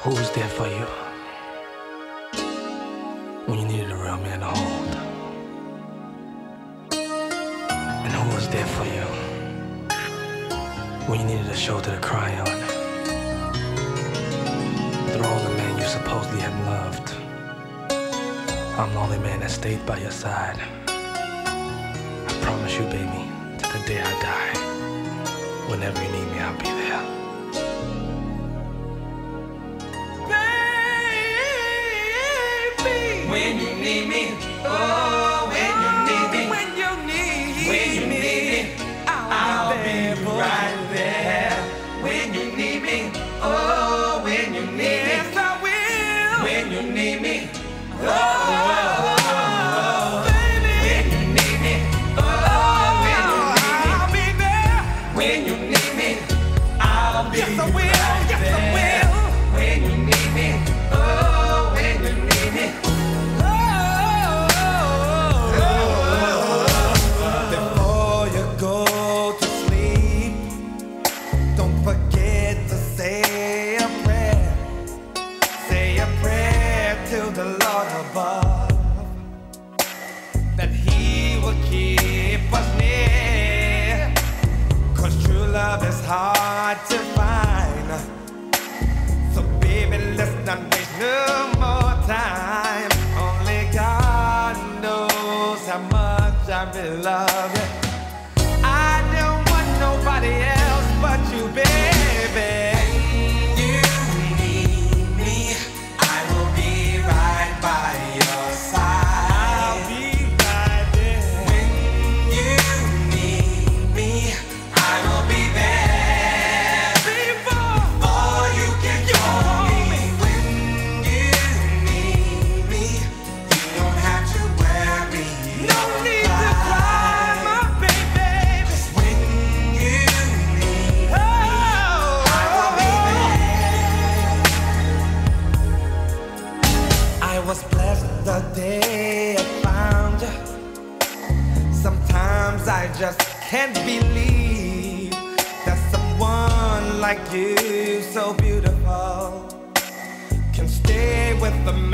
Who was there for you when you needed a real man to hold? And who was there for you when you needed a shoulder to cry on? Through all the men you supposedly have loved, I'm the only man that stayed by your side. I promise you, baby, to the day I die, whenever you need me, I'll be there. comprimir. Oh. above, that He will keep us near. Cause true love is hard to find. So, baby, let's not waste no more time. Only God knows how much I really love you. Cause I just can't believe that someone like you, so beautiful, can stay with a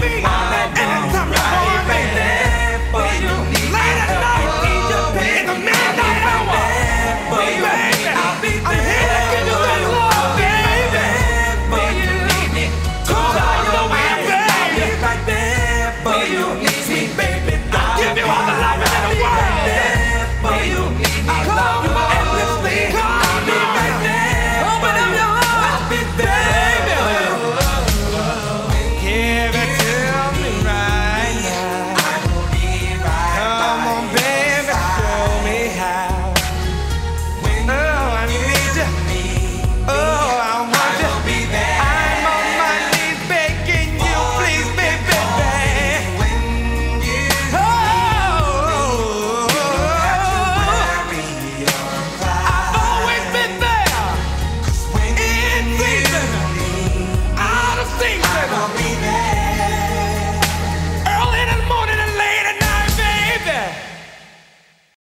me. I